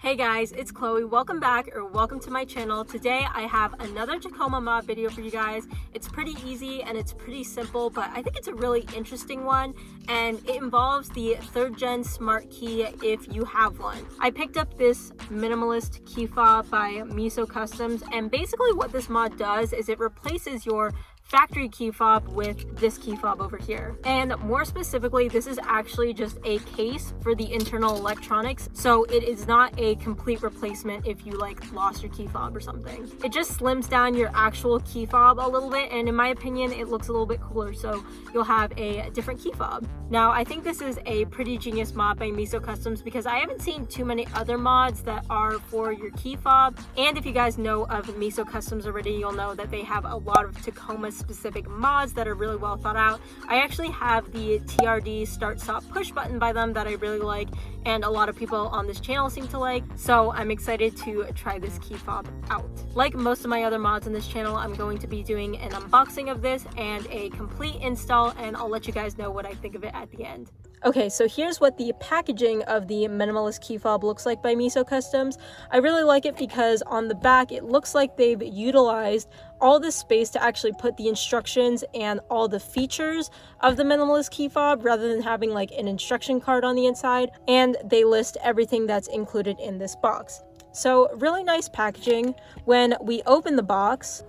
Hey guys, it's Chloe. Welcome back or welcome to my channel. Today I have another Tacoma mod video for you guys. It's pretty easy and it's pretty simple, but I think it's a really interesting one and it involves the third gen smart key if you have one. I picked up this minimalist key fob by MESO Customs and basically what this mod does is it replaces your factory key fob with this key fob over here. And more specifically, this is actually just a case for the internal electronics. So it is not a complete replacement if you like lost your key fob or something. It just slims down your actual key fob a little bit. And in my opinion, it looks a little bit cooler. So you'll have a different key fob. Now, I think this is a pretty genius mod by MESO Customs because I haven't seen too many other mods that are for your key fob. And if you guys know of MESO Customs already, you'll know that they have a lot of Tacoma specific mods that are really well thought out. I actually have the TRD start stop push button by them that I really like and a lot of people on this channel seem to like. So I'm excited to try this key fob out. Like most of my other mods on this channel, I'm going to be doing an unboxing of this and a complete install and I'll let you guys know what I think of it at the end. Okay, so here's what the packaging of the minimalist key fob looks like by MESO Customs. I really like it because on the back it looks like they've utilized all this space to actually put the instructions and all the features of the minimalist key fob rather than having like an instruction card on the inside and they list everything that's included in this box. So really nice packaging. When we open the box,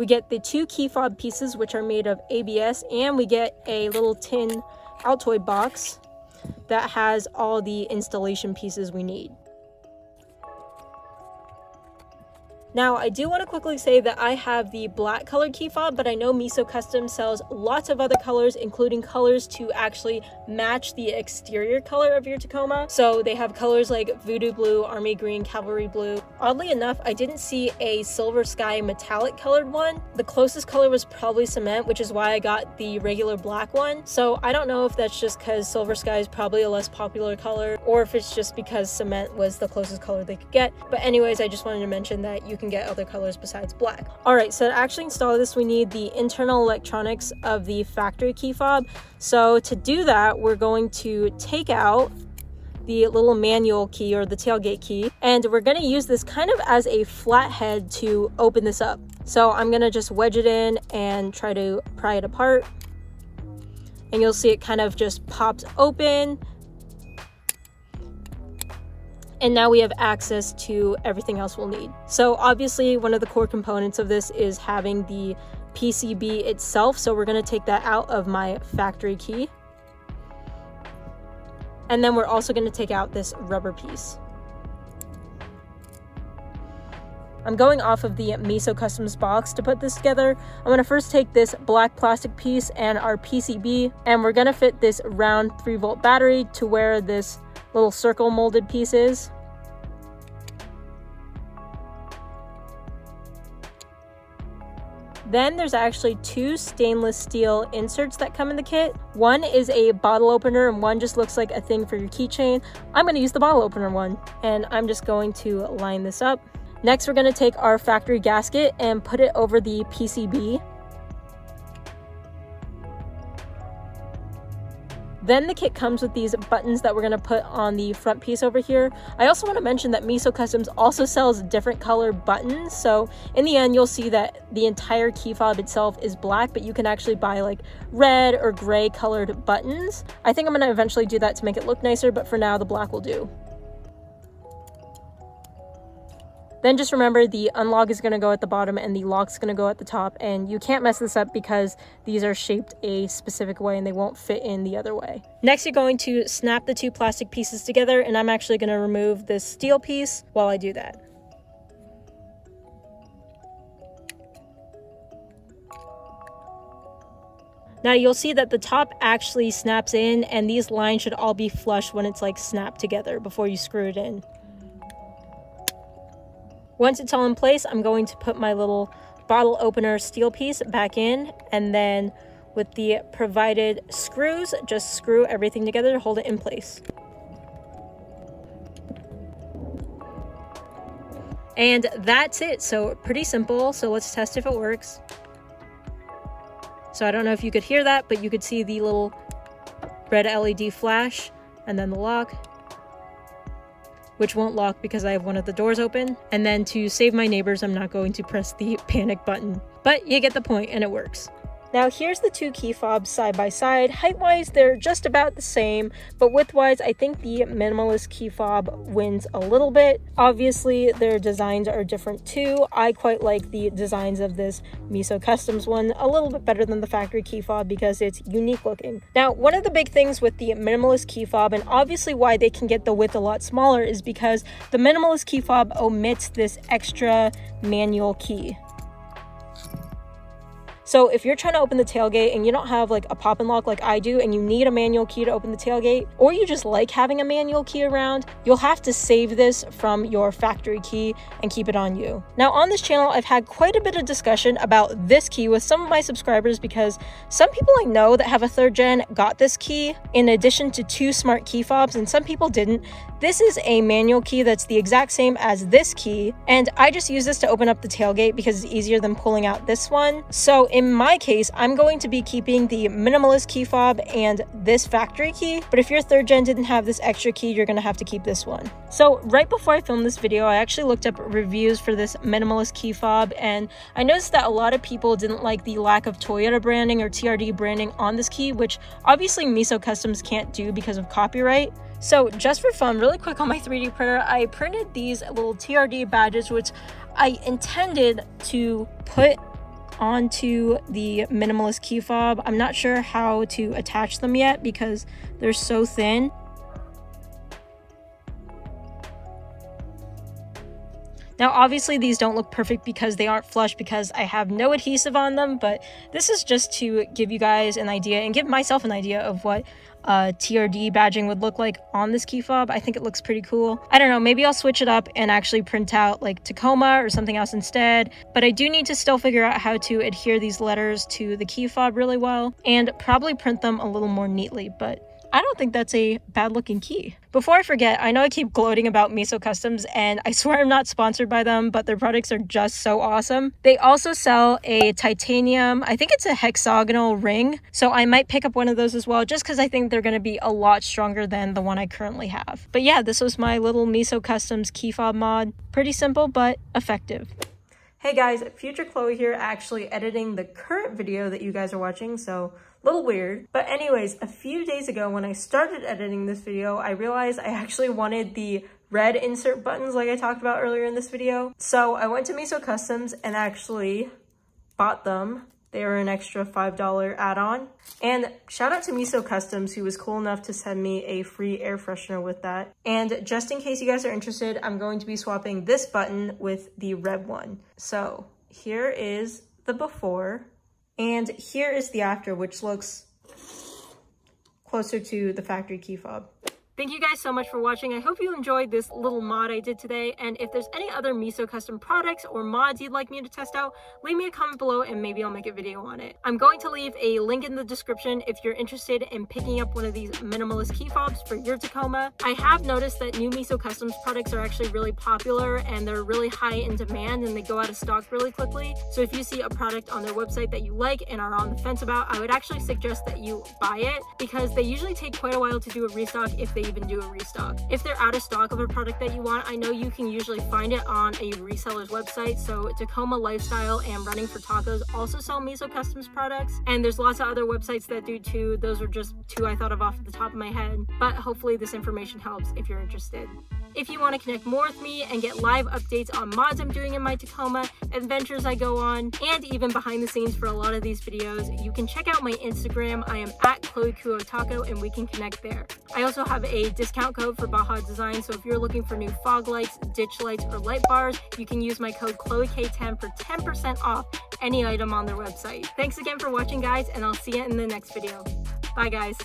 we get the two key fob pieces, which are made of ABS, and we get a little tin Altoid box that has all the installation pieces we need. Now, I do want to quickly say that I have the black colored key fob, but I know MESO Custom sells lots of other colors, including colors to actually match the exterior color of your Tacoma. So they have colors like Voodoo Blue, Army Green, Cavalry Blue. Oddly enough, I didn't see a Silver Sky metallic colored one. The closest color was probably cement, which is why I got the regular black one. So I don't know if that's just because Silver Sky is probably a less popular color, or if it's just because cement was the closest color they could get. But anyways, I just wanted to mention that you can get other colors besides black. All right, so to actually install this, we need the internal electronics of the factory key fob. So to do that, we're going to take out the little manual key or the tailgate key and we're to use this kind of as a flathead to open this up. So I'm to just wedge it in and try to pry it apart and you'll see it kind of just pops open and now we have access to everything else we'll need. So obviously one of the core components of this is having the PCB itself. So we're gonna take that out of my factory key. And then we're also gonna take out this rubber piece. I'm going off of the MESO Customs box to put this together. I'm gonna first take this black plastic piece and our PCB, and we're gonna fit this round 3 volt battery to where this little circle molded pieces. Then there's actually two stainless steel inserts that come in the kit. One is a bottle opener and one just looks like a thing for your keychain. I'm gonna use the bottle opener one and I'm just going to line this up. Next, we're gonna take our factory gasket and put it over the PCB. Then the kit comes with these buttons that we're to put on the front piece over here. I also want to mention that MESO Customs also sells different color buttons. So in the end, you'll see that the entire key fob itself is black, but you can actually buy like red or gray colored buttons. I think I'm to eventually do that to make it look nicer, but for now the black will do. Then just remember the unlock is going to go at the bottom and the lock is going to go at the top. And you can't mess this up because these are shaped a specific way and they won't fit in the other way. Next, you're going to snap the two plastic pieces together and I'm actually going to remove this steel piece while I do that. Now you'll see that the top actually snaps in and these lines should all be flush when it's like snapped together before you screw it in. Once it's all in place, I'm going to put my little bottle opener steel piece back in and then with the provided screws, just screw everything together to hold it in place. And that's it. So pretty simple. So let's test if it works. So I don't know if you could hear that, but you could see the little red LED flash and then the lock. Which won't lock because I have one of the doors open. And then to save my neighbors, I'm not going to press the panic button. But you get the point and it works. Now here's the two key fobs side by side. Height-wise, they're just about the same, but width-wise, I think the minimalist key fob wins a little bit. Obviously, their designs are different too. I quite like the designs of this MESO Customs one a little bit better than the factory key fob because it's unique looking. Now, one of the big things with the minimalist key fob, and obviously why they can get the width a lot smaller, is because the minimalist key fob omits this extra manual key. So if you're trying to open the tailgate and you don't have like a pop and lock like I do and you need a manual key to open the tailgate or you just like having a manual key around, you'll have to save this from your factory key and keep it on you. Now on this channel, I've had quite a bit of discussion about this key with some of my subscribers because some people I know that have a third gen got this key in addition to two smart key fobs and some people didn't. This is a manual key that's the exact same as this key and I just use this to open up the tailgate because it's easier than pulling out this one. So in in my case, I'm going to be keeping the minimalist key fob and this factory key, but if your third gen didn't have this extra key, you're gonna have to keep this one. So right before I filmed this video, I actually looked up reviews for this minimalist key fob, and I noticed that a lot of people didn't like the lack of Toyota branding or TRD branding on this key, which obviously MESO Customs can't do because of copyright. So just for fun, really quick on my 3D printer, I printed these little TRD badges, which I intended to put onto the minimalist key fob. I'm not sure how to attach them yet because they're so thin. Now, obviously these don't look perfect because they aren't flush because I have no adhesive on them, but this is just to give you guys an idea and give myself an idea of what uh, TRD badging would look like on this key fob. I think it looks pretty cool. I don't know, maybe I'll switch it up and actually print out like Tacoma or something else instead, but I do need to still figure out how to adhere these letters to the key fob really well and probably print them a little more neatly, but I don't think that's a bad looking key. Before I forget, I know I keep gloating about MESO Customs and I swear I'm not sponsored by them, but their products are just so awesome. They also sell a titanium, I think it's a hexagonal ring, so I might pick up one of those as well just because I think they're going to be a lot stronger than the one I currently have. But yeah, this was my little MESO Customs key fob mod. Pretty simple, but effective. Hey guys, Future Chloe here actually editing the current video that you guys are watching, so a little weird. But anyways, a few days ago when I started editing this video, I realized I actually wanted the red insert buttons like I talked about earlier in this video. So I went to MESO Customs and actually bought them they were an extra $5 add-on. And shout out to MESO Customs who was cool enough to send me a free air freshener with that. And just in case you guys are interested, I'm going to be swapping this button with the red one. So here is the before and here is the after, which looks closer to the factory key fob. Thank you guys so much for watching. I hope you enjoyed this little mod I did today. And if there's any other MESO custom products or mods you'd like me to test out, leave me a comment below and maybe I'll make a video on it. I'm going to leave a link in the description if you're interested in picking up one of these minimalist key fobs for your Tacoma. I have noticed that new MESO Customs products are actually really popular and they're really high in demand and they go out of stock really quickly. So if you see a product on their website that you like and are on the fence about, I would actually suggest that you buy it because they usually take quite a while to do a restock if they even do a restock. If they're out of stock of a product that you want, I know you can usually find it on a reseller's website. So Tacoma Lifestyle and Running for Tacos also sell MESO Customs products. And there's lots of other websites that do too. Those are just two I thought of off the top of my head. But hopefully this information helps if you're interested. If you want to connect more with me and get live updates on mods I'm doing in my Tacoma, adventures I go on, and even behind the scenes for a lot of these videos, you can check out my Instagram. I am at Chloe Kuo Taco and we can connect there. I also have a discount code for Baja Design, so if you're looking for new fog lights, ditch lights, or light bars, you can use my code ChloeK10 for 10% off any item on their website. Thanks again for watching guys, and I'll see you in the next video. Bye guys.